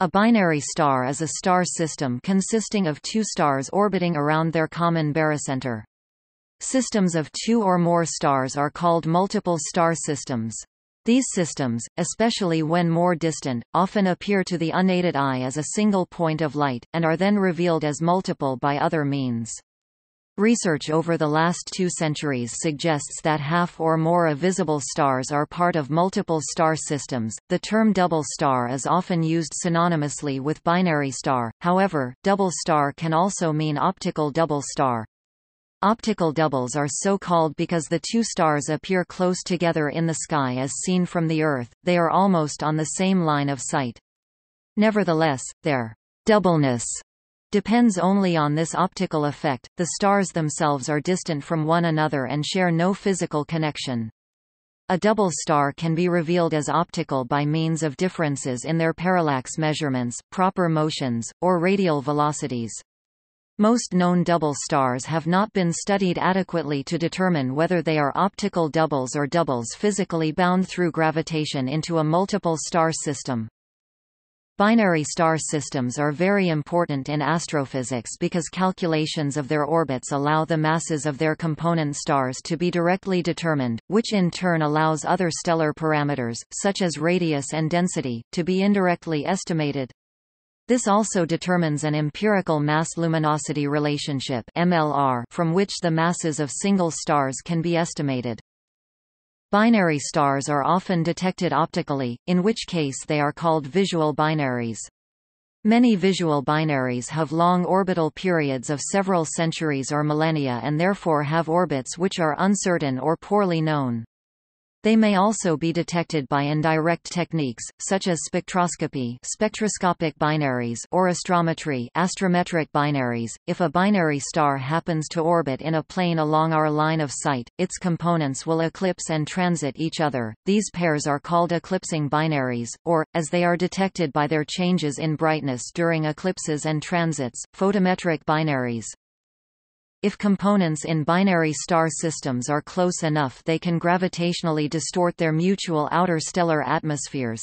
A binary star is a star system consisting of two stars orbiting around their common barycenter. Systems of two or more stars are called multiple star systems. These systems, especially when more distant, often appear to the unaided eye as a single point of light, and are then revealed as multiple by other means. Research over the last two centuries suggests that half or more of visible stars are part of multiple star systems. The term double star is often used synonymously with binary star, however, double star can also mean optical double star. Optical doubles are so called because the two stars appear close together in the sky as seen from the Earth, they are almost on the same line of sight. Nevertheless, their doubleness depends only on this optical effect. The stars themselves are distant from one another and share no physical connection. A double star can be revealed as optical by means of differences in their parallax measurements, proper motions, or radial velocities. Most known double stars have not been studied adequately to determine whether they are optical doubles or doubles physically bound through gravitation into a multiple star system. Binary star systems are very important in astrophysics because calculations of their orbits allow the masses of their component stars to be directly determined, which in turn allows other stellar parameters, such as radius and density, to be indirectly estimated. This also determines an empirical mass-luminosity relationship MLR from which the masses of single stars can be estimated. Binary stars are often detected optically, in which case they are called visual binaries. Many visual binaries have long orbital periods of several centuries or millennia and therefore have orbits which are uncertain or poorly known. They may also be detected by indirect techniques, such as spectroscopy spectroscopic binaries or astrometry astrometric binaries. If a binary star happens to orbit in a plane along our line of sight, its components will eclipse and transit each other. These pairs are called eclipsing binaries, or, as they are detected by their changes in brightness during eclipses and transits, photometric binaries. If components in binary star systems are close enough they can gravitationally distort their mutual outer stellar atmospheres.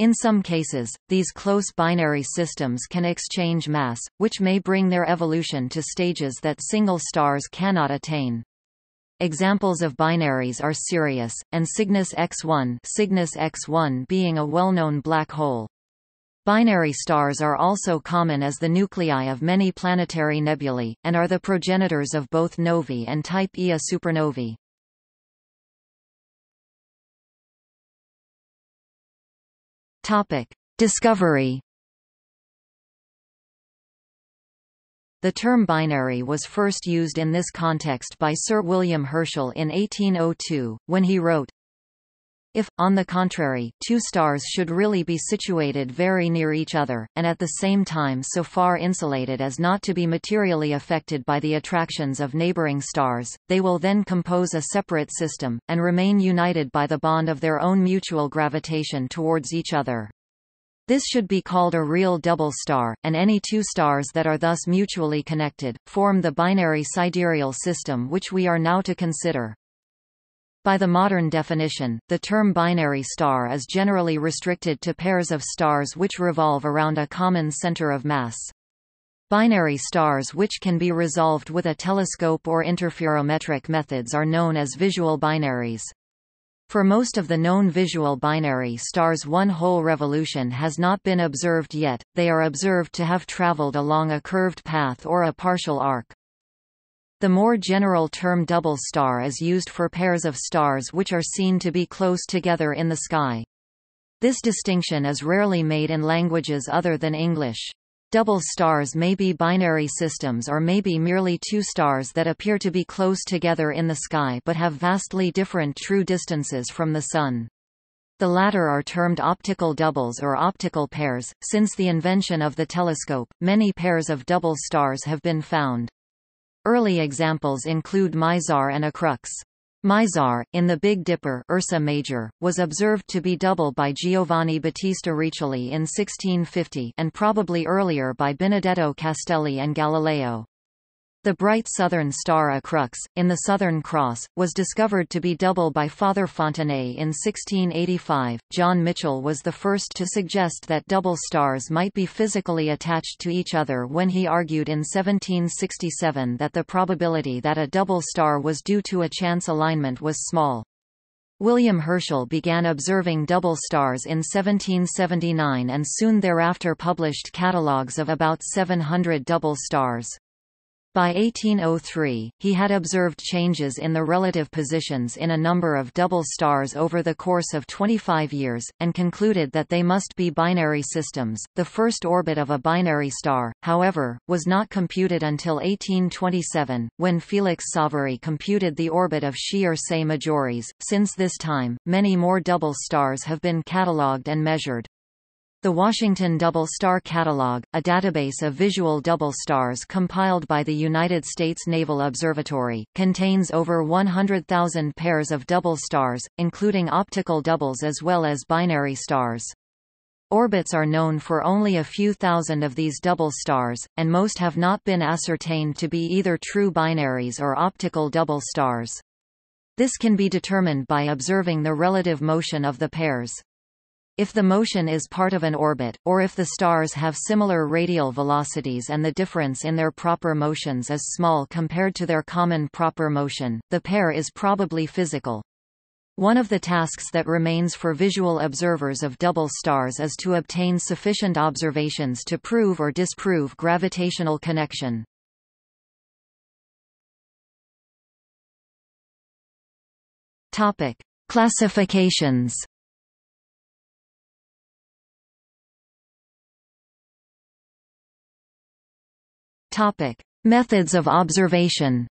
In some cases, these close binary systems can exchange mass, which may bring their evolution to stages that single stars cannot attain. Examples of binaries are Sirius, and Cygnus X1 Cygnus X1 being a well-known black hole. Binary stars are also common as the nuclei of many planetary nebulae, and are the progenitors of both novae and Type Ia supernovae. Topic. Discovery The term binary was first used in this context by Sir William Herschel in 1802, when he wrote, if, on the contrary, two stars should really be situated very near each other, and at the same time so far insulated as not to be materially affected by the attractions of neighboring stars, they will then compose a separate system, and remain united by the bond of their own mutual gravitation towards each other. This should be called a real double star, and any two stars that are thus mutually connected, form the binary sidereal system which we are now to consider. By the modern definition, the term binary star is generally restricted to pairs of stars which revolve around a common center of mass. Binary stars which can be resolved with a telescope or interferometric methods are known as visual binaries. For most of the known visual binary stars one whole revolution has not been observed yet, they are observed to have traveled along a curved path or a partial arc. The more general term double star is used for pairs of stars which are seen to be close together in the sky. This distinction is rarely made in languages other than English. Double stars may be binary systems or may be merely two stars that appear to be close together in the sky but have vastly different true distances from the Sun. The latter are termed optical doubles or optical pairs. Since the invention of the telescope, many pairs of double stars have been found. Early examples include Mizar and Acrux. Mizar, in the Big Dipper Ursa Major, was observed to be double by Giovanni Battista Riccioli in 1650 and probably earlier by Benedetto Castelli and Galileo. The bright southern star Acrux, in the Southern Cross, was discovered to be double by Father Fontenay in 1685. John Michell was the first to suggest that double stars might be physically attached to each other when he argued in 1767 that the probability that a double star was due to a chance alignment was small. William Herschel began observing double stars in 1779 and soon thereafter published catalogues of about 700 double stars. By 1803, he had observed changes in the relative positions in a number of double stars over the course of 25 years, and concluded that they must be binary systems. The first orbit of a binary star, however, was not computed until 1827, when Felix Savary computed the orbit of Xi Ursae Majoris. Since this time, many more double stars have been catalogued and measured. The Washington Double Star Catalog, a database of visual double stars compiled by the United States Naval Observatory, contains over 100,000 pairs of double stars, including optical doubles as well as binary stars. Orbits are known for only a few thousand of these double stars, and most have not been ascertained to be either true binaries or optical double stars. This can be determined by observing the relative motion of the pairs. If the motion is part of an orbit, or if the stars have similar radial velocities and the difference in their proper motions is small compared to their common proper motion, the pair is probably physical. One of the tasks that remains for visual observers of double stars is to obtain sufficient observations to prove or disprove gravitational connection. Topic: Classifications Topic: Methods of observation.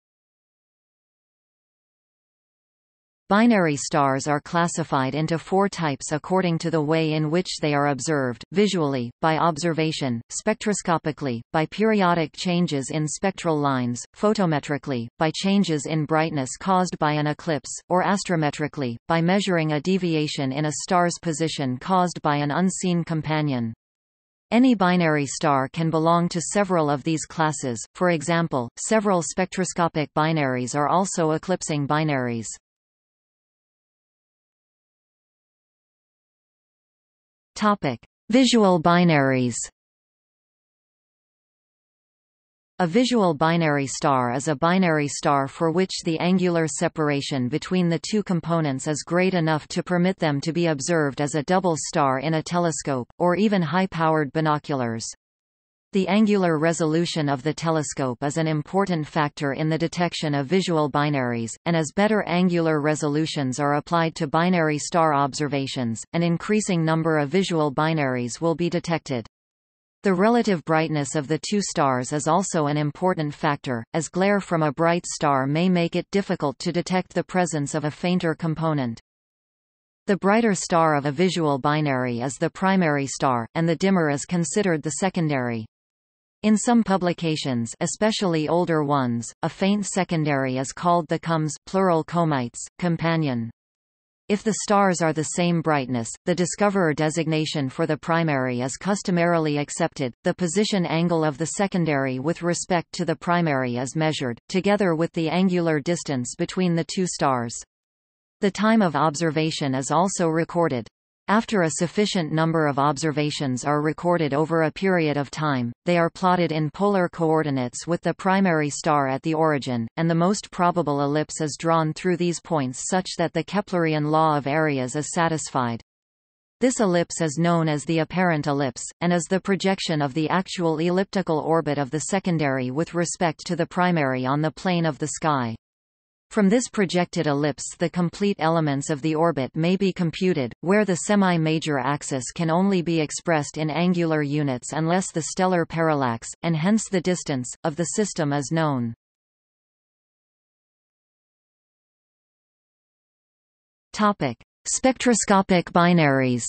Binary stars are classified into four types according to the way in which they are observed, visually, by observation, spectroscopically, by periodic changes in spectral lines, photometrically, by changes in brightness caused by an eclipse, or astrometrically, by measuring a deviation in a star's position caused by an unseen companion. Any binary star can belong to several of these classes, for example, several spectroscopic binaries are also eclipsing binaries. Visual binaries. A visual binary star is a binary star for which the angular separation between the two components is great enough to permit them to be observed as a double star in a telescope, or even high-powered binoculars. The angular resolution of the telescope is an important factor in the detection of visual binaries, and as better angular resolutions are applied to binary star observations, an increasing number of visual binaries will be detected. The relative brightness of the two stars is also an important factor, as glare from a bright star may make it difficult to detect the presence of a fainter component. The brighter star of a visual binary is the primary star, and the dimmer is considered the secondary. In some publications especially older ones, a faint secondary is called the comes plural comites, companion. If the stars are the same brightness, the discoverer designation for the primary is customarily accepted. The position angle of the secondary with respect to the primary is measured, together with the angular distance between the two stars. The time of observation is also recorded. After a sufficient number of observations are recorded over a period of time, they are plotted in polar coordinates with the primary star at the origin, and the most probable ellipse is drawn through these points such that the Keplerian law of areas is satisfied. This ellipse is known as the apparent ellipse, and is the projection of the actual elliptical orbit of the secondary with respect to the primary on the plane of the sky. From this projected ellipse the complete elements of the orbit may be computed, where the semi-major axis can only be expressed in angular units unless the stellar parallax, and hence the distance, of the system is known. Topic. Spectroscopic binaries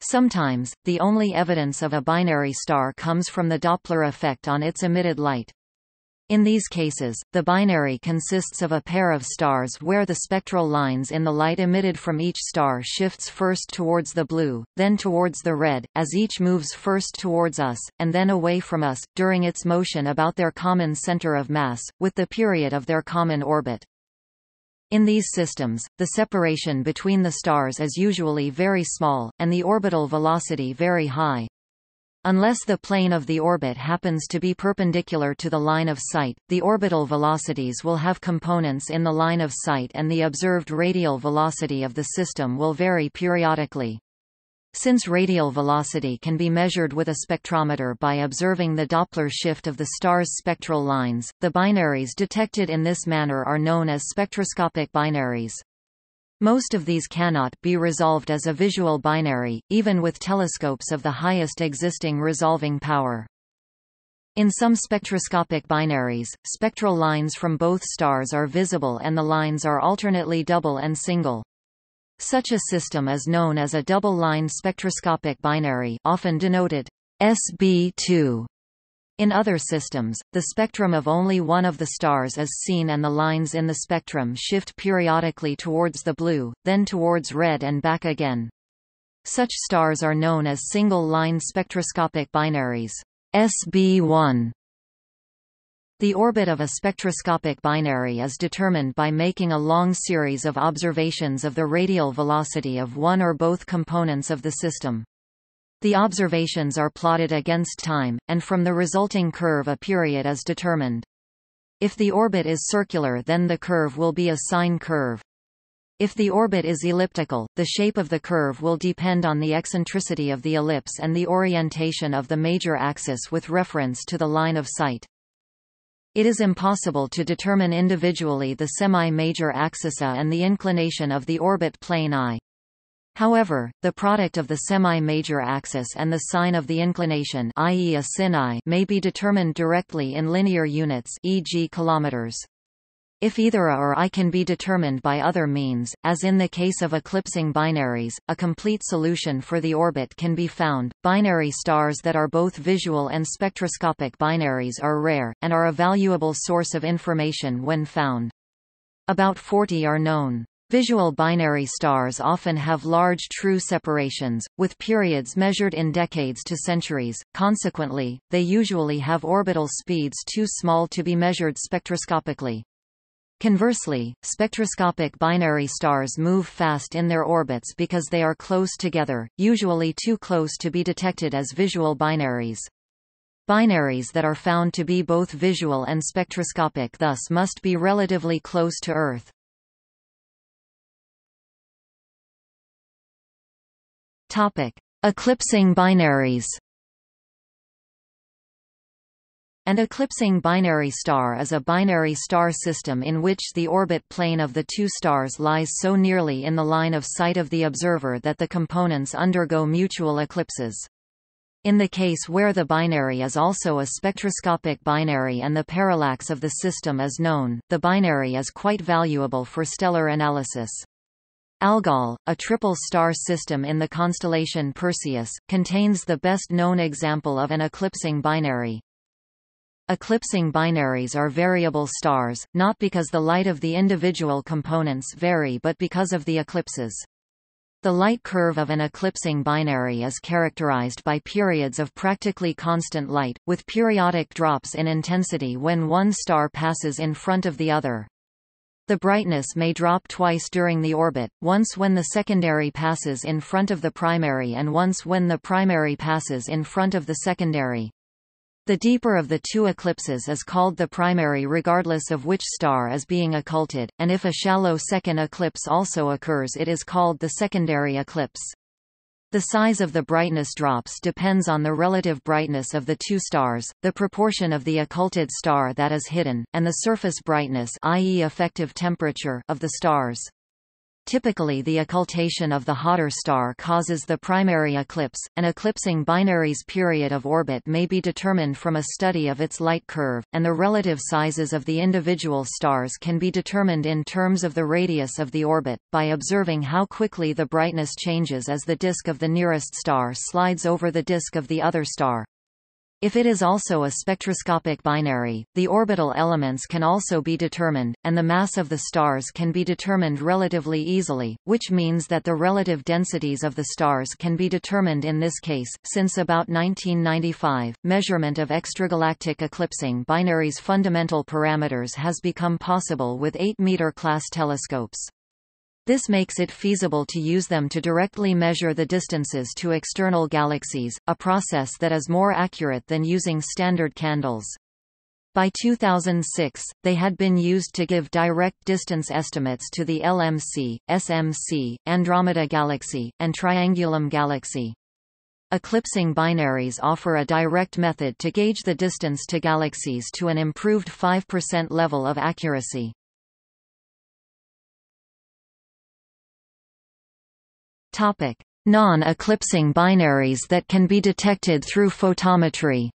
Sometimes, the only evidence of a binary star comes from the Doppler effect on its emitted light. In these cases, the binary consists of a pair of stars where the spectral lines in the light emitted from each star shifts first towards the blue, then towards the red, as each moves first towards us, and then away from us, during its motion about their common center of mass, with the period of their common orbit. In these systems, the separation between the stars is usually very small, and the orbital velocity very high. Unless the plane of the orbit happens to be perpendicular to the line of sight, the orbital velocities will have components in the line of sight and the observed radial velocity of the system will vary periodically. Since radial velocity can be measured with a spectrometer by observing the Doppler shift of the star's spectral lines, the binaries detected in this manner are known as spectroscopic binaries. Most of these cannot be resolved as a visual binary, even with telescopes of the highest existing resolving power. In some spectroscopic binaries, spectral lines from both stars are visible and the lines are alternately double and single. Such a system is known as a double-line spectroscopic binary often denoted SB2. In other systems, the spectrum of only one of the stars is seen and the lines in the spectrum shift periodically towards the blue, then towards red and back again. Such stars are known as single-line spectroscopic binaries. SB1 the orbit of a spectroscopic binary is determined by making a long series of observations of the radial velocity of one or both components of the system. The observations are plotted against time, and from the resulting curve a period is determined. If the orbit is circular then the curve will be a sine curve. If the orbit is elliptical, the shape of the curve will depend on the eccentricity of the ellipse and the orientation of the major axis with reference to the line of sight. It is impossible to determine individually the semi-major axis A and the inclination of the orbit plane I. However, the product of the semi-major axis and the sine of the inclination i.e. a sin I may be determined directly in linear units e.g. kilometers. If either A or I can be determined by other means, as in the case of eclipsing binaries, a complete solution for the orbit can be found. Binary stars that are both visual and spectroscopic binaries are rare, and are a valuable source of information when found. About 40 are known. Visual binary stars often have large true separations, with periods measured in decades to centuries, consequently, they usually have orbital speeds too small to be measured spectroscopically. Conversely, spectroscopic binary stars move fast in their orbits because they are close together, usually too close to be detected as visual binaries. Binaries that are found to be both visual and spectroscopic thus must be relatively close to Earth. Topic: Eclipsing binaries. An eclipsing binary star is a binary star system in which the orbit plane of the two stars lies so nearly in the line of sight of the observer that the components undergo mutual eclipses. In the case where the binary is also a spectroscopic binary and the parallax of the system is known, the binary is quite valuable for stellar analysis. Algol, a triple-star system in the constellation Perseus, contains the best-known example of an eclipsing binary. Eclipsing binaries are variable stars, not because the light of the individual components vary but because of the eclipses. The light curve of an eclipsing binary is characterized by periods of practically constant light, with periodic drops in intensity when one star passes in front of the other. The brightness may drop twice during the orbit, once when the secondary passes in front of the primary and once when the primary passes in front of the secondary. The deeper of the two eclipses is called the primary regardless of which star is being occulted, and if a shallow second eclipse also occurs it is called the secondary eclipse. The size of the brightness drops depends on the relative brightness of the two stars, the proportion of the occulted star that is hidden, and the surface brightness i.e. effective temperature of the stars. Typically the occultation of the hotter star causes the primary eclipse. An eclipsing binary's period of orbit may be determined from a study of its light curve, and the relative sizes of the individual stars can be determined in terms of the radius of the orbit, by observing how quickly the brightness changes as the disk of the nearest star slides over the disk of the other star. If it is also a spectroscopic binary, the orbital elements can also be determined, and the mass of the stars can be determined relatively easily, which means that the relative densities of the stars can be determined in this case. Since about 1995, measurement of extragalactic eclipsing binaries' fundamental parameters has become possible with 8-meter class telescopes. This makes it feasible to use them to directly measure the distances to external galaxies, a process that is more accurate than using standard candles. By 2006, they had been used to give direct distance estimates to the LMC, SMC, Andromeda Galaxy, and Triangulum Galaxy. Eclipsing binaries offer a direct method to gauge the distance to galaxies to an improved 5% level of accuracy. Non-eclipsing binaries that can be detected through photometry.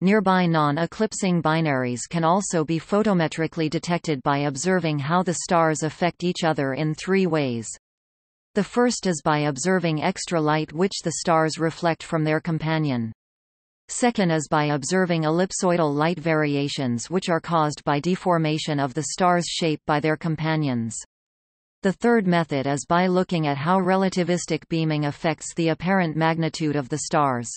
Nearby non-eclipsing binaries can also be photometrically detected by observing how the stars affect each other in three ways. The first is by observing extra light which the stars reflect from their companion. Second is by observing ellipsoidal light variations which are caused by deformation of the star's shape by their companions. The third method is by looking at how relativistic beaming affects the apparent magnitude of the stars.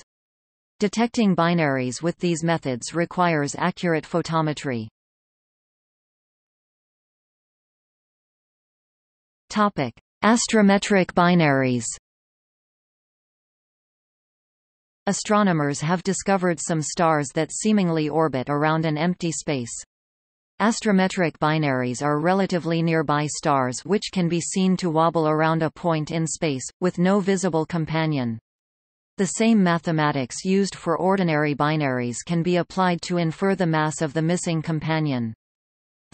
Detecting binaries with these methods requires accurate photometry. Topic: Astrometric binaries. Astronomers have discovered some stars that seemingly orbit around an empty space. Astrometric binaries are relatively nearby stars which can be seen to wobble around a point in space, with no visible companion. The same mathematics used for ordinary binaries can be applied to infer the mass of the missing companion.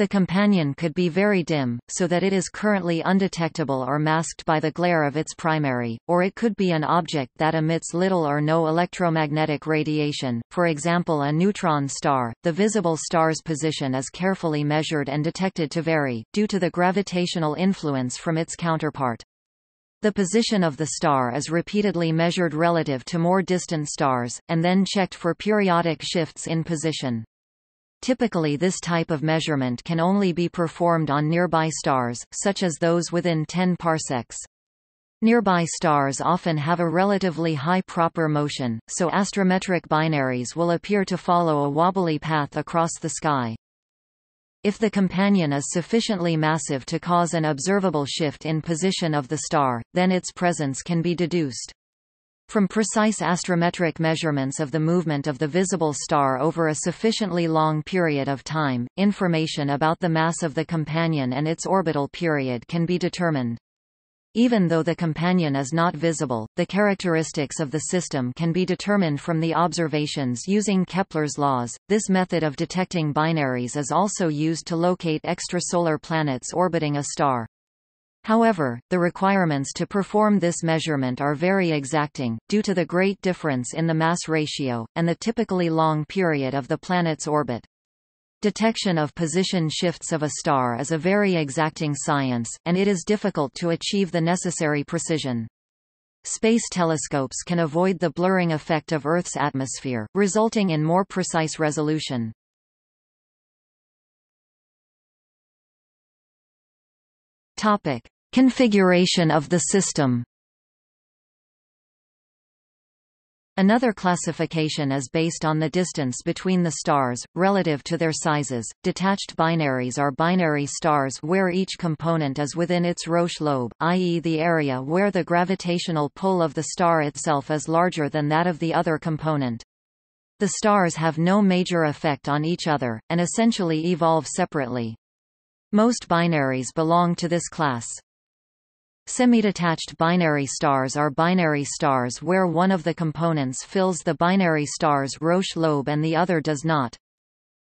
The companion could be very dim, so that it is currently undetectable or masked by the glare of its primary, or it could be an object that emits little or no electromagnetic radiation, for example a neutron star. The visible star's position is carefully measured and detected to vary, due to the gravitational influence from its counterpart. The position of the star is repeatedly measured relative to more distant stars, and then checked for periodic shifts in position. Typically this type of measurement can only be performed on nearby stars, such as those within 10 parsecs. Nearby stars often have a relatively high proper motion, so astrometric binaries will appear to follow a wobbly path across the sky. If the companion is sufficiently massive to cause an observable shift in position of the star, then its presence can be deduced. From precise astrometric measurements of the movement of the visible star over a sufficiently long period of time, information about the mass of the companion and its orbital period can be determined. Even though the companion is not visible, the characteristics of the system can be determined from the observations using Kepler's laws. This method of detecting binaries is also used to locate extrasolar planets orbiting a star. However, the requirements to perform this measurement are very exacting, due to the great difference in the mass ratio, and the typically long period of the planet's orbit. Detection of position shifts of a star is a very exacting science, and it is difficult to achieve the necessary precision. Space telescopes can avoid the blurring effect of Earth's atmosphere, resulting in more precise resolution. Topic: Configuration of the system. Another classification is based on the distance between the stars, relative to their sizes. Detached binaries are binary stars where each component is within its Roche lobe, i.e. the area where the gravitational pull of the star itself is larger than that of the other component. The stars have no major effect on each other, and essentially evolve separately. Most binaries belong to this class. Semi-detached binary stars are binary stars where one of the components fills the binary star's Roche lobe and the other does not.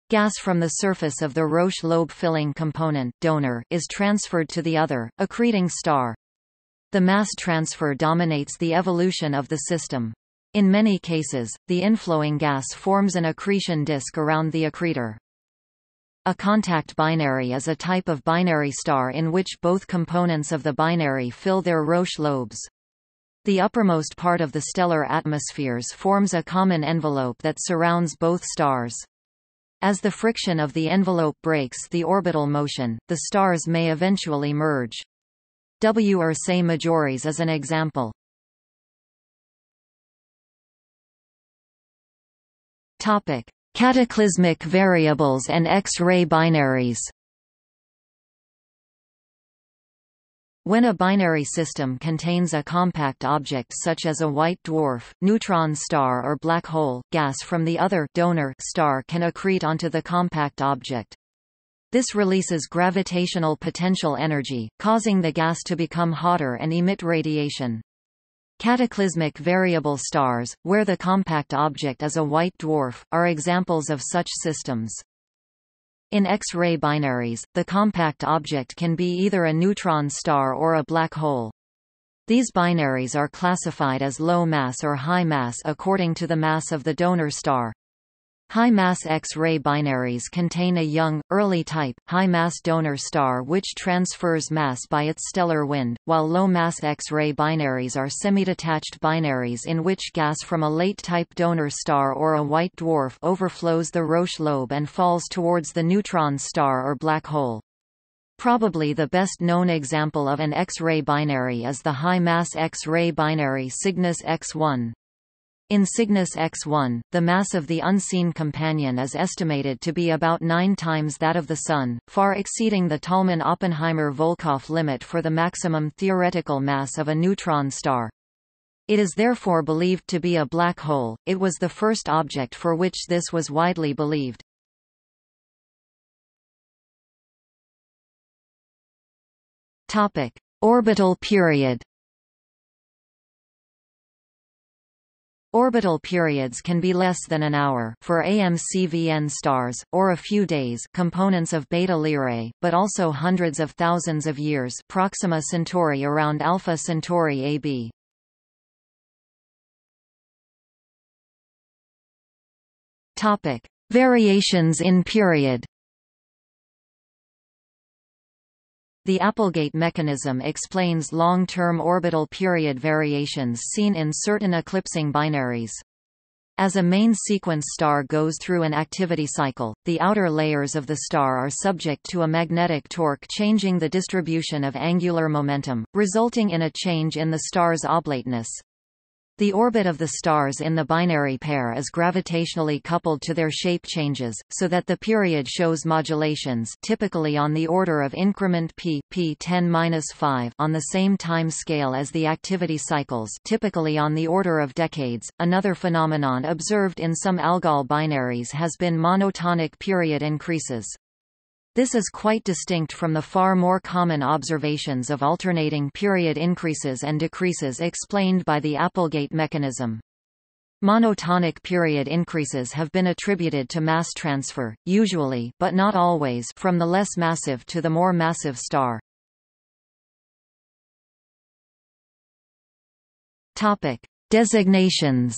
Gas from the surface of the Roche lobe filling component donor is transferred to the other, accreting star. The mass transfer dominates the evolution of the system. In many cases, the inflowing gas forms an accretion disk around the accretor. A contact binary is a type of binary star in which both components of the binary fill their Roche lobes. The uppermost part of the stellar atmospheres forms a common envelope that surrounds both stars. As the friction of the envelope brakes the orbital motion, the stars may eventually merge. W Ursae Majoris is an example. Topic: Cataclysmic variables and X-ray binaries. When a binary system contains a compact object such as a white dwarf, neutron star or black hole, gas from the other donor star can accrete onto the compact object. This releases gravitational potential energy, causing the gas to become hotter and emit radiation. Cataclysmic variable stars, where the compact object is a white dwarf, are examples of such systems. In X-ray binaries, the compact object can be either a neutron star or a black hole. These binaries are classified as low mass or high mass according to the mass of the donor star. High-mass X-ray binaries contain a young, early-type, high-mass donor star which transfers mass by its stellar wind, while low-mass X-ray binaries are semi-detached binaries in which gas from a late-type donor star or a white dwarf overflows the Roche lobe and falls towards the neutron star or black hole. Probably the best known example of an X-ray binary is the high-mass X-ray binary Cygnus X1. In Cygnus X1, the mass of the unseen companion is estimated to be about nine times that of the Sun, far exceeding the Tolman–Oppenheimer–Volkoff limit for the maximum theoretical mass of a neutron star. It is therefore believed to be a black hole, it was the first object for which this was widely believed. Topic: Orbital period Orbital periods can be less than an hour for AM CVn stars, or a few days components of Beta Lyrae, but also hundreds of thousands of years Proxima Centauri around Alpha Centauri AB. Variations in period The Applegate mechanism explains long-term orbital period variations seen in certain eclipsing binaries. As a main sequence star goes through an activity cycle, the outer layers of the star are subject to a magnetic torque changing the distribution of angular momentum, resulting in a change in the star's oblateness. The orbit of the stars in the binary pair is gravitationally coupled to their shape changes, so that the period shows modulations typically on the order of increment p, p 10-5 on the same time scale as the activity cycles typically on the order of decades. Another phenomenon observed in some Algol binaries has been monotonic period increases. This is quite distinct from the far more common observations of alternating period increases and decreases explained by the Applegate mechanism. Monotonic period increases have been attributed to mass transfer, usually but not always from the less massive to the more massive star. Topic: Designations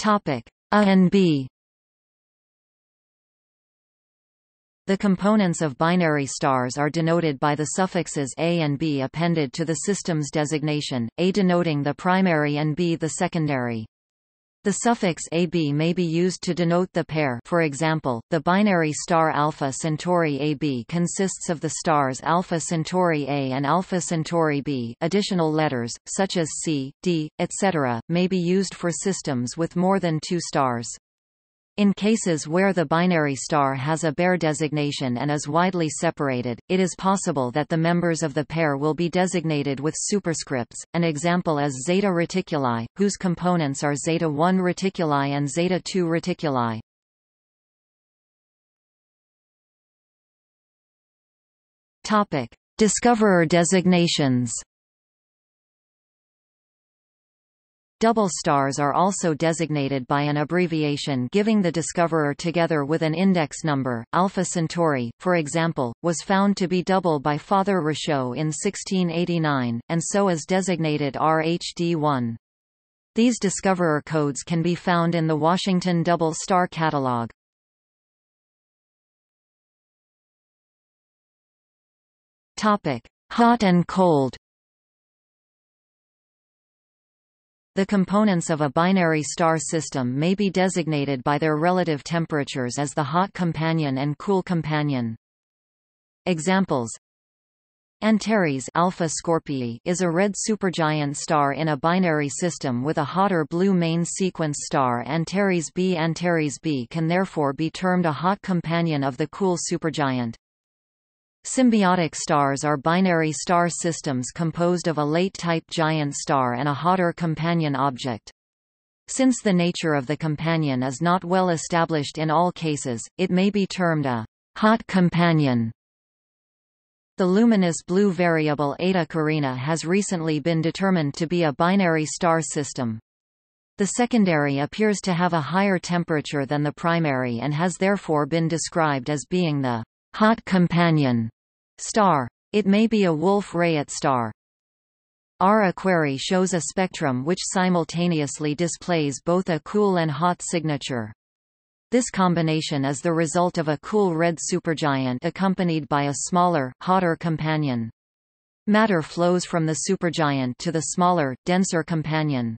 Topic A and B The components of binary stars are denoted by the suffixes A and B appended to the system's designation, A denoting the primary and B the secondary. The suffix AB may be used to denote the pair for example, the binary star Alpha Centauri AB consists of the stars Alpha Centauri A and Alpha Centauri B additional letters, such as C, D, etc., may be used for systems with more than two stars. In cases where the binary star has a bare designation and is widely separated, it is possible that the members of the pair will be designated with superscripts. An example is Zeta Reticuli, whose components are Zeta 1 Reticuli and Zeta 2 Reticuli. Topic: Discoverer designations. Double stars are also designated by an abbreviation giving the discoverer together with an index number. Alpha Centauri, for example, was found to be double by Father Richaud in 1689, and so is designated RHD1. These discoverer codes can be found in the Washington Double Star Catalog. Topic: Hot and cold. The components of a binary star system may be designated by their relative temperatures as the hot companion and cool companion. Examples Antares Alpha Scorpii is a red supergiant star in a binary system with a hotter blue main sequence star Antares B. Antares B can therefore be termed a hot companion of the cool supergiant. Symbiotic stars are binary star systems composed of a late-type giant star and a hotter companion object. Since the nature of the companion is not well established in all cases, it may be termed a hot companion. The luminous blue variable Eta Carinae has recently been determined to be a binary star system. The secondary appears to have a higher temperature than the primary and has therefore been described as being the hot companion star. It may be a Wolf-Rayet star. R Aquarii shows a spectrum which simultaneously displays both a cool and hot signature. This combination is the result of a cool red supergiant accompanied by a smaller, hotter companion. Matter flows from the supergiant to the smaller, denser companion.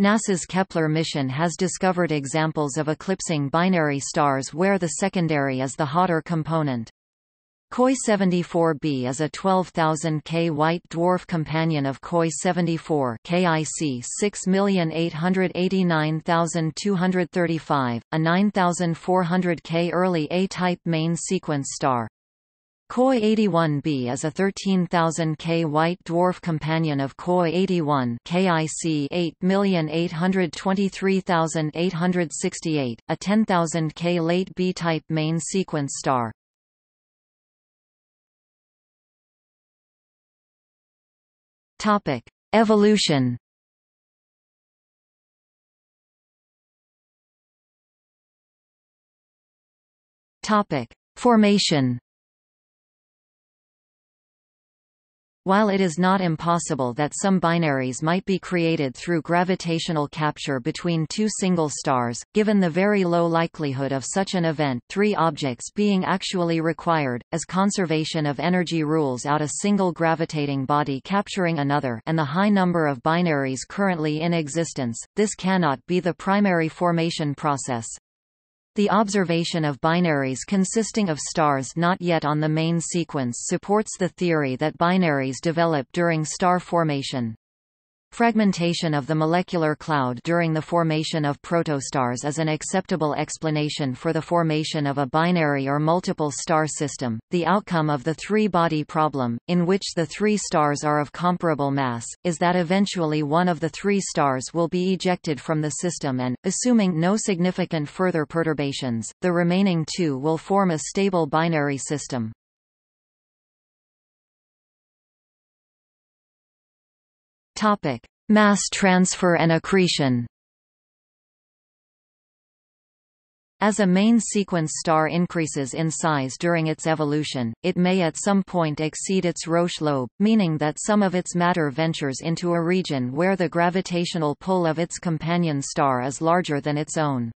NASA's Kepler mission has discovered examples of eclipsing binary stars where the secondary is the hotter component. KOI 74b is a 12,000 K white dwarf companion of KOI 74 KIC 6,889,235, a 9,400 K early A-type main sequence star. KOI 81b is a 13,000 K white dwarf companion of KOI 81 KIC 8,823,868, a 10,000 K late B-type main sequence star. Topic: Evolution Topic: Formation While it is not impossible that some binaries might be created through gravitational capture between two single stars, given the very low likelihood of such an event three objects being actually required, as conservation of energy rules out a single gravitating body capturing another and the high number of binaries currently in existence, this cannot be the primary formation process. The observation of binaries consisting of stars not yet on the main sequence supports the theory that binaries develop during star formation. Fragmentation of the molecular cloud during the formation of protostars is an acceptable explanation for the formation of a binary or multiple star system. The outcome of the three-body problem, in which the three stars are of comparable mass, is that eventually one of the three stars will be ejected from the system and, assuming no significant further perturbations, the remaining two will form a stable binary system. Topic: Mass transfer and accretion. As a main sequence star increases in size during its evolution, it may at some point exceed its Roche lobe, meaning that some of its matter ventures into a region where the gravitational pull of its companion star is larger than its own.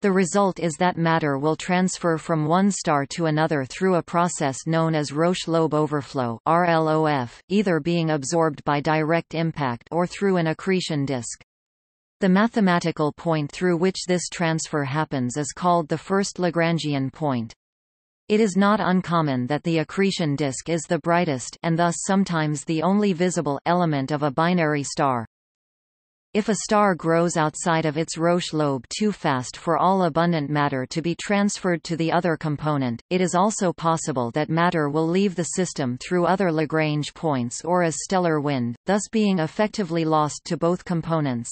The result is that matter will transfer from one star to another through a process known as Roche lobe overflow RLOF, either being absorbed by direct impact or through an accretion disk. The mathematical point through which this transfer happens is called the first Lagrangian point. It is not uncommon that the accretion disk is the brightest and thus sometimes the only visible element of a binary star. If a star grows outside of its Roche lobe too fast for all abundant matter to be transferred to the other component, it is also possible that matter will leave the system through other Lagrange points or as stellar wind, thus being effectively lost to both components.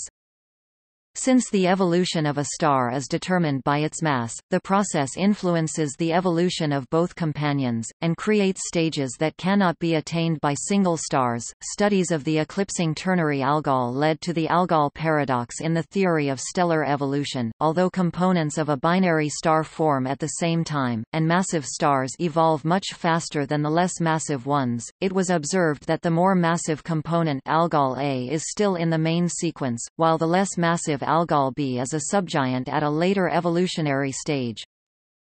Since the evolution of a star is determined by its mass, the process influences the evolution of both companions, and creates stages that cannot be attained by single stars. Studies of the eclipsing ternary algol led to the algol paradox in the theory of stellar evolution. Although components of a binary star form at the same time, and massive stars evolve much faster than the less massive ones, it was observed that the more massive component algol A is still in the main sequence, while the less massive Algol B is a subgiant at a later evolutionary stage.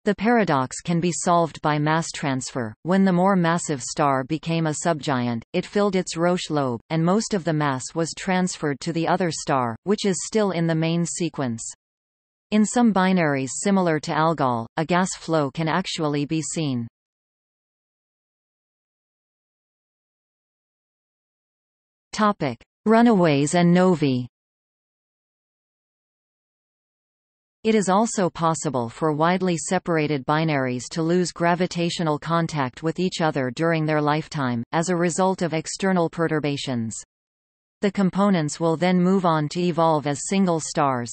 The paradox can be solved by mass transfer. When the more massive star became a subgiant, it filled its Roche lobe, and most of the mass was transferred to the other star, which is still in the main sequence. In some binaries similar to Algol, a gas flow can actually be seen. Topic: Runaways and novae. It is also possible for widely separated binaries to lose gravitational contact with each other during their lifetime, as a result of external perturbations. The components will then move on to evolve as single stars.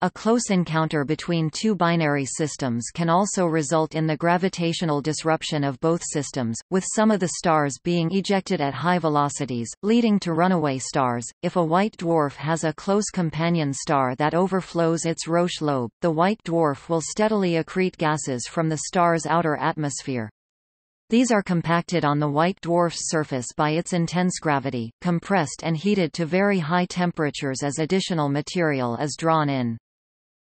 A close encounter between two binary systems can also result in the gravitational disruption of both systems, with some of the stars being ejected at high velocities, leading to runaway stars. If a white dwarf has a close companion star that overflows its Roche lobe, the white dwarf will steadily accrete gases from the star's outer atmosphere. These are compacted on the white dwarf's surface by its intense gravity, compressed and heated to very high temperatures as additional material is drawn in.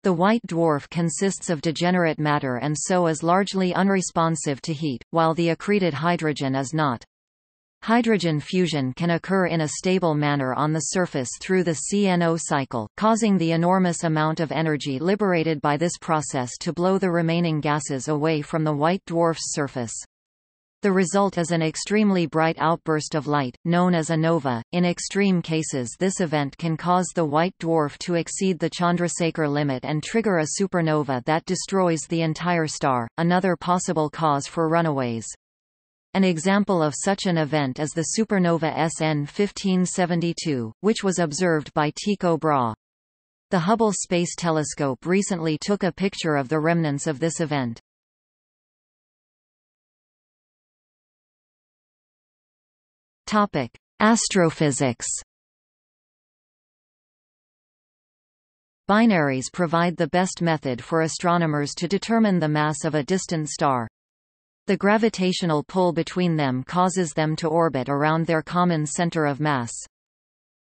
The white dwarf consists of degenerate matter and so is largely unresponsive to heat, while the accreted hydrogen is not. Hydrogen fusion can occur in a stable manner on the surface through the CNO cycle, causing the enormous amount of energy liberated by this process to blow the remaining gases away from the white dwarf's surface. The result is an extremely bright outburst of light, known as a nova. In extreme cases this event can cause the white dwarf to exceed the Chandrasekhar limit and trigger a supernova that destroys the entire star, another possible cause for runaways. An example of such an event is the supernova SN 1572, which was observed by Tycho Brahe. The Hubble Space Telescope recently took a picture of the remnants of this event. Topic: Astrophysics. Binaries provide the best method for astronomers to determine the mass of a distant star. The gravitational pull between them causes them to orbit around their common center of mass.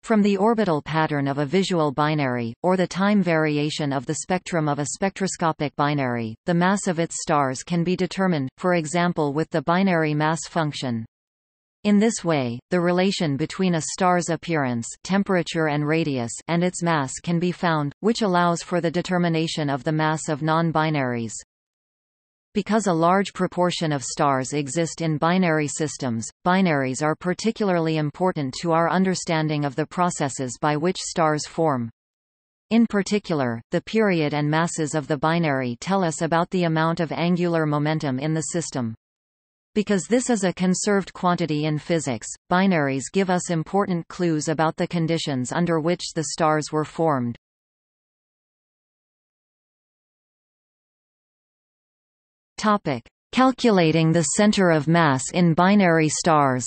From the orbital pattern of a visual binary, or the time variation of the spectrum of a spectroscopic binary, the mass of its stars can be determined, for example with the binary mass function. In this way, the relation between a star's appearance temperature and, radius and its mass can be found, which allows for the determination of the mass of non-binaries. Because a large proportion of stars exist in binary systems, binaries are particularly important to our understanding of the processes by which stars form. In particular, the period and masses of the binary tell us about the amount of angular momentum in the system. Because this is a conserved quantity in physics, binaries give us important clues about the conditions under which the stars were formed. Topic: Calculating the center of mass in binary stars.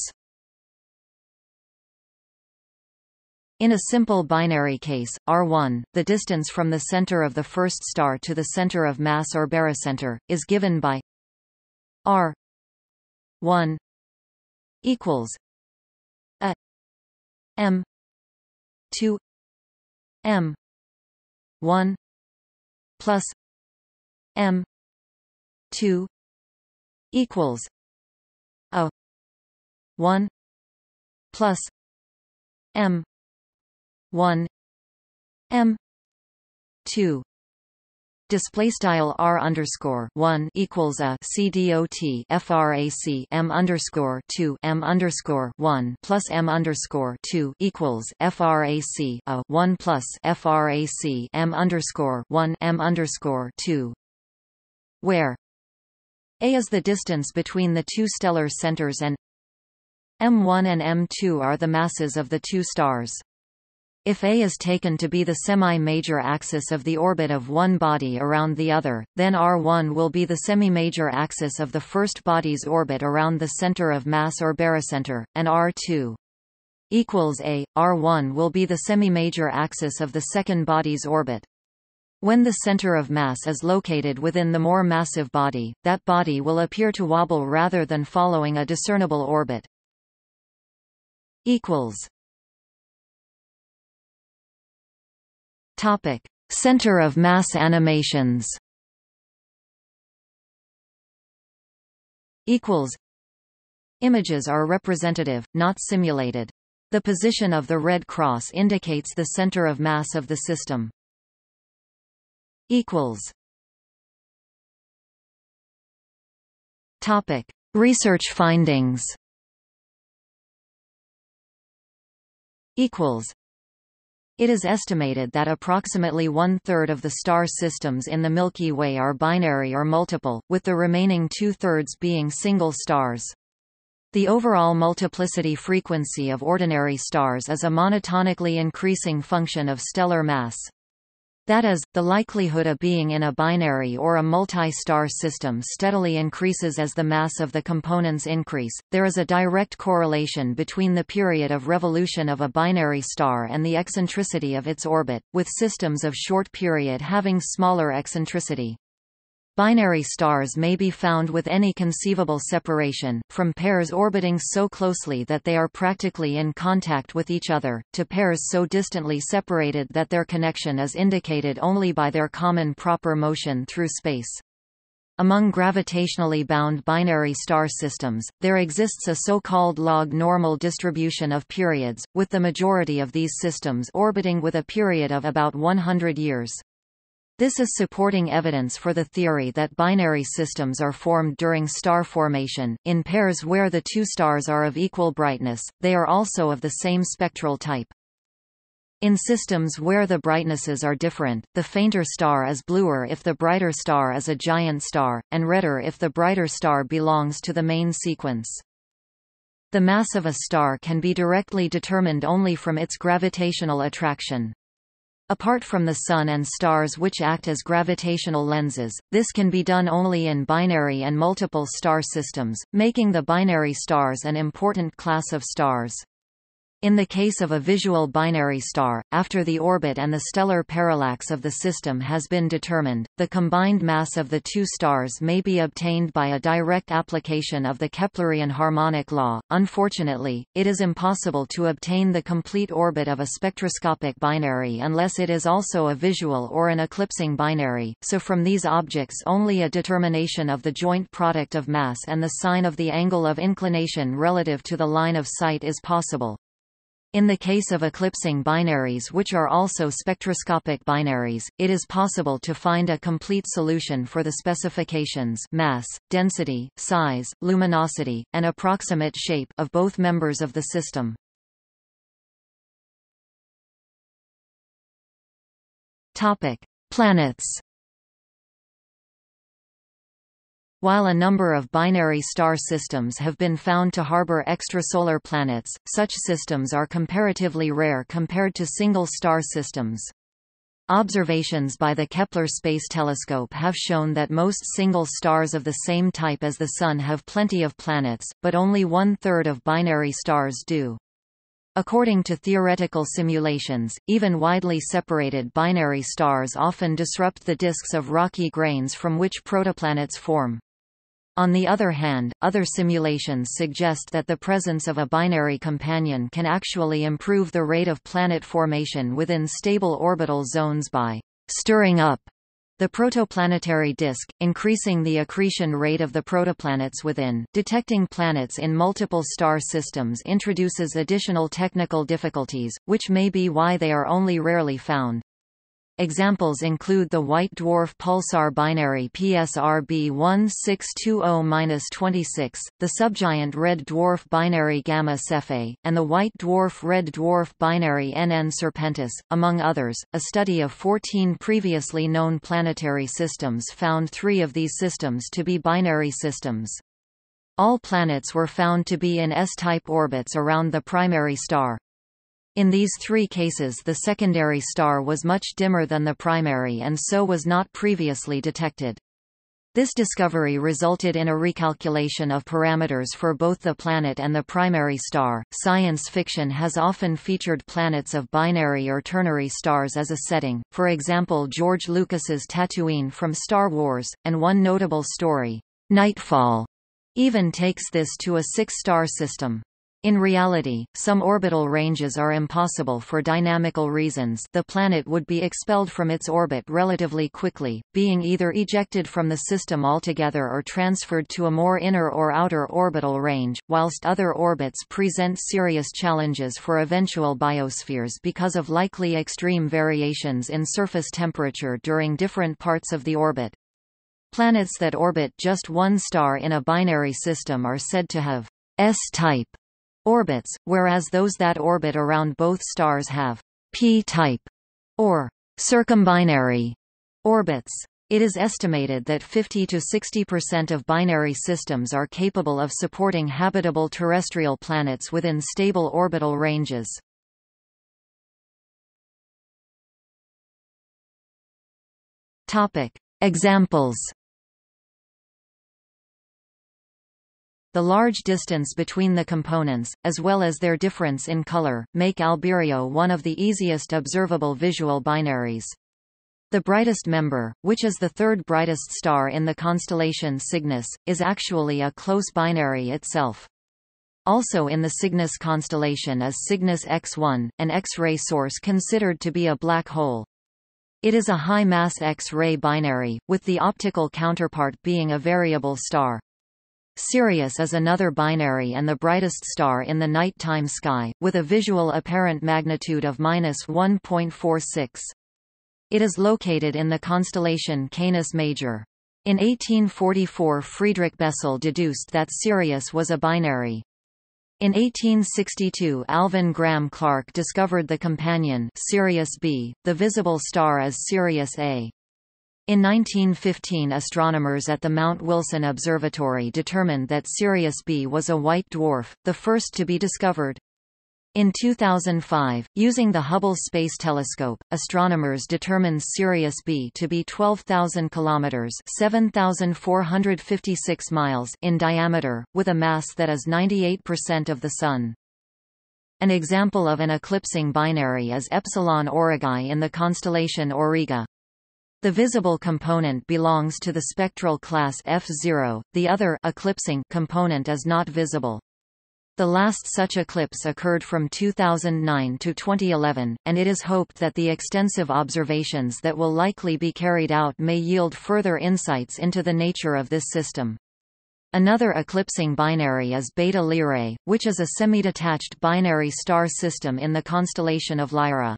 In a simple binary case, R1, the distance from the center of the first star to the center of mass or barycenter, is given by R 1 equals a m 2 m 1 plus m 2 equals a 1 plus m 1 m 2 display style r underscore one equals a c dot frac m underscore two m underscore one plus m underscore two equals frac a one plus frac m underscore one m underscore two, where a is the distance between the two stellar centers and m1 and m2 are the masses of the two stars. If A is taken to be the semi-major axis of the orbit of one body around the other, then R1 will be the semi-major axis of the first body's orbit around the center of mass or barycenter, and R2 equals A, R1 will be the semi-major axis of the second body's orbit. When the center of mass is located within the more massive body, that body will appear to wobble rather than following a discernible orbit. equals Topic: Center of mass animations. equals Images are representative, not simulated. The position of the red cross indicates the center of mass of the system. Equals. Topic: Research findings. Equals. It is estimated that approximately one-third of the star systems in the Milky Way are binary or multiple, with the remaining two-thirds being single stars. The overall multiplicity frequency of ordinary stars is a monotonically increasing function of stellar mass. That is, the likelihood of being in a binary or a multi-star system steadily increases as the mass of the components increase. There is a direct correlation between the period of revolution of a binary star and the eccentricity of its orbit, with systems of short period having smaller eccentricity. Binary stars may be found with any conceivable separation, from pairs orbiting so closely that they are practically in contact with each other, to pairs so distantly separated that their connection is indicated only by their common proper motion through space. Among gravitationally bound binary star systems, there exists a so-called log normal distribution of periods, with the majority of these systems orbiting with a period of about 100 years. This is supporting evidence for the theory that binary systems are formed during star formation, in pairs where the two stars are of equal brightness, they are also of the same spectral type. In systems where the brightnesses are different, the fainter star is bluer if the brighter star is a giant star, and redder if the brighter star belongs to the main sequence. The mass of a star can be directly determined only from its gravitational attraction. Apart from the Sun and stars which act as gravitational lenses, this can be done only in binary and multiple star systems, making the binary stars an important class of stars. In the case of a visual binary star, after the orbit and the stellar parallax of the system has been determined, the combined mass of the two stars may be obtained by a direct application of the Keplerian harmonic law. Unfortunately, it is impossible to obtain the complete orbit of a spectroscopic binary unless it is also a visual or an eclipsing binary, so from these objects only a determination of the joint product of mass and the sine of the angle of inclination relative to the line of sight is possible. In the case of eclipsing binaries which are also spectroscopic binaries, it is possible to find a complete solution for the specifications mass, density, size, luminosity, and approximate shape of both members of the system. Topic: Planets While a number of binary star systems have been found to harbor extrasolar planets, such systems are comparatively rare compared to single star systems. Observations by the Kepler Space Telescope have shown that most single stars of the same type as the Sun have plenty of planets, but only one-third of binary stars do. According to theoretical simulations, even widely separated binary stars often disrupt the disks of rocky grains from which protoplanets form. On the other hand, other simulations suggest that the presence of a binary companion can actually improve the rate of planet formation within stable orbital zones by stirring up the protoplanetary disk, increasing the accretion rate of the protoplanets within. Detecting planets in multiple star systems introduces additional technical difficulties, which may be why they are only rarely found. Examples include the white dwarf pulsar binary PSRB 1620-26, the subgiant red dwarf binary Gamma Cephei, and the white dwarf red dwarf binary NN Serpentis, among others. A study of 14 previously known planetary systems found three of these systems to be binary systems. All planets were found to be in S-type orbits around the primary star. In these three cases the secondary star was much dimmer than the primary and so was not previously detected. This discovery resulted in a recalculation of parameters for both the planet and the primary star. Science fiction has often featured planets of binary or ternary stars as a setting, for example George Lucas's Tatooine from Star Wars, and one notable story, Nightfall, even takes this to a six-star system. In reality, some orbital ranges are impossible for dynamical reasons the planet would be expelled from its orbit relatively quickly, being either ejected from the system altogether or transferred to a more inner or outer orbital range, whilst other orbits present serious challenges for eventual biospheres because of likely extreme variations in surface temperature during different parts of the orbit. Planets that orbit just one star in a binary system are said to have S-type orbits, whereas those that orbit around both stars have p-type or circumbinary orbits. It is estimated that 50 to 60% of binary systems are capable of supporting habitable terrestrial planets within stable orbital ranges. Topic: Examples The large distance between the components, as well as their difference in color, make Albireo one of the easiest observable visual binaries. The brightest member, which is the third brightest star in the constellation Cygnus, is actually a close binary itself. Also in the Cygnus constellation is Cygnus X1, an X-ray source considered to be a black hole. It is a high-mass X-ray binary, with the optical counterpart being a variable star. Sirius is another binary and the brightest star in the nighttime sky, with a visual apparent magnitude of 1.46. It is located in the constellation Canis Major. In 1844 Friedrich Bessel deduced that Sirius was a binary. In 1862 Alvan Graham Clark discovered the companion Sirius B, the visible star as Sirius A. In 1915 astronomers at the Mount Wilson Observatory determined that Sirius B was a white dwarf, the first to be discovered. In 2005, using the Hubble Space Telescope, astronomers determined Sirius B to be 12,000 kilometers (7,456 miles) in diameter, with a mass that is 98% of the Sun. An example of an eclipsing binary is Epsilon Aurigae in the constellation Auriga. The visible component belongs to the spectral class F0, the other eclipsing component is not visible. The last such eclipse occurred from 2009 to 2011, and it is hoped that the extensive observations that will likely be carried out may yield further insights into the nature of this system. Another eclipsing binary is Beta Lyrae, which is a semi-detached binary star system in the constellation of Lyra.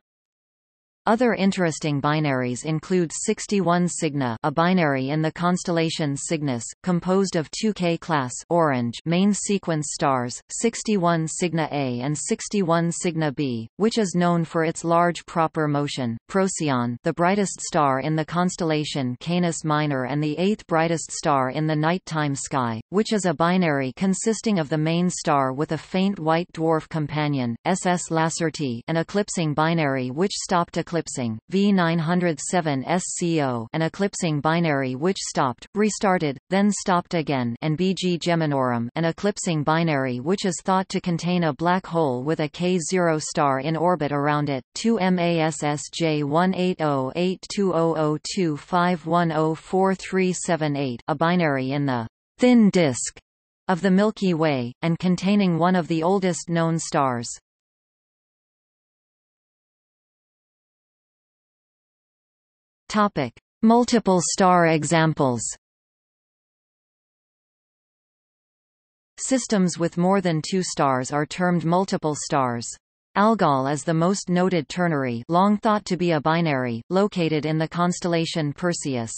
Other interesting binaries include 61 Cygni a binary in the constellation Cygnus, composed of two K-class orange main sequence stars, 61 Cygni A and 61 Cygni B, which is known for its large proper motion, Procyon the brightest star in the constellation Canis Minor and the eighth brightest star in the nighttime sky, which is a binary consisting of the main star with a faint white dwarf companion, SS Lacertae an eclipsing binary which stopped eclipsing, V907 SCO an eclipsing binary which stopped, restarted, then stopped again and BG Geminorum an eclipsing binary which is thought to contain a black hole with a K0 star in orbit around it, 2 MASSJ 180820025104378 a binary in the thin disk of the Milky Way, and containing one of the oldest known stars. Topic: Multiple star examples. Systems with more than two stars are termed multiple stars. Algol is the most noted ternary long thought to be a binary, located in the constellation Perseus.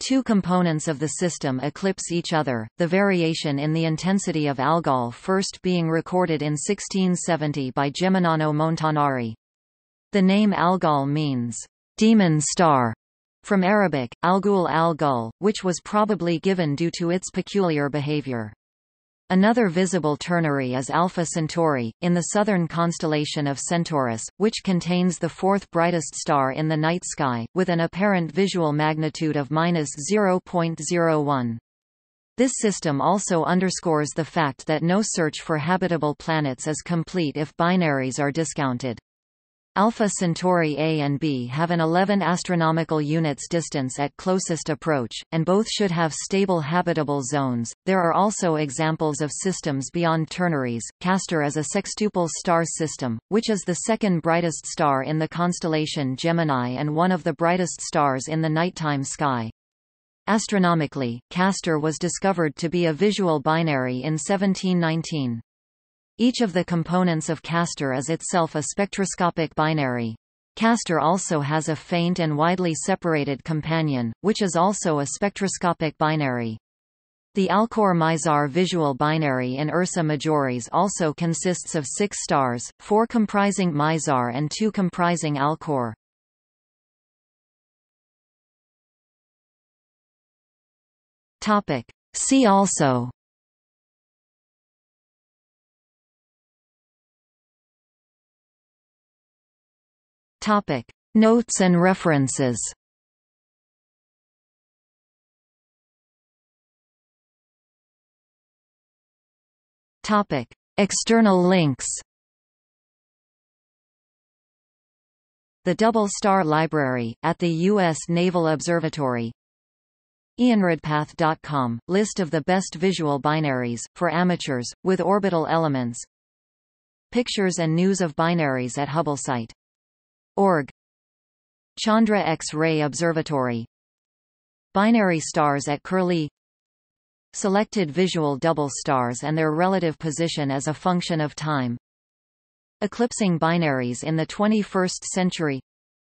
Two components of the system eclipse each other, the variation in the intensity of Algol first being recorded in 1670 by Geminiano Montanari. The name Algol means demon star, from Arabic, Algul al-Gul, which was probably given due to its peculiar behavior. Another visible ternary is Alpha Centauri, in the southern constellation of Centaurus, which contains the fourth brightest star in the night sky, with an apparent visual magnitude of minus 0.01. This system also underscores the fact that no search for habitable planets is complete if binaries are discounted. Alpha Centauri A and B have an 11 astronomical units distance at closest approach, and both should have stable habitable zones. There are also examples of systems beyond ternaries. Castor is a sextuple star system, which is the second brightest star in the constellation Gemini and one of the brightest stars in the nighttime sky. Astronomically, Castor was discovered to be a visual binary in 1719. Each of the components of Castor is itself a spectroscopic binary. Castor also has a faint and widely separated companion, which is also a spectroscopic binary. The Alcor Mizar visual binary in Ursa Majoris also consists of six stars, four comprising Mizar and two comprising Alcor. See also Topic. Notes and references Topic. External links The Double Star Library, at the U.S. Naval Observatory IANRADPath.com, list of the best visual binaries, for amateurs, with orbital elements Pictures and news of binaries at Hubble site Org. Chandra X-ray Observatory. Binary stars at Curlie Selected visual double stars and their relative position as a function of time. Eclipsing binaries in the 21st century.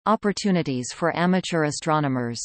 Opportunities for amateur astronomers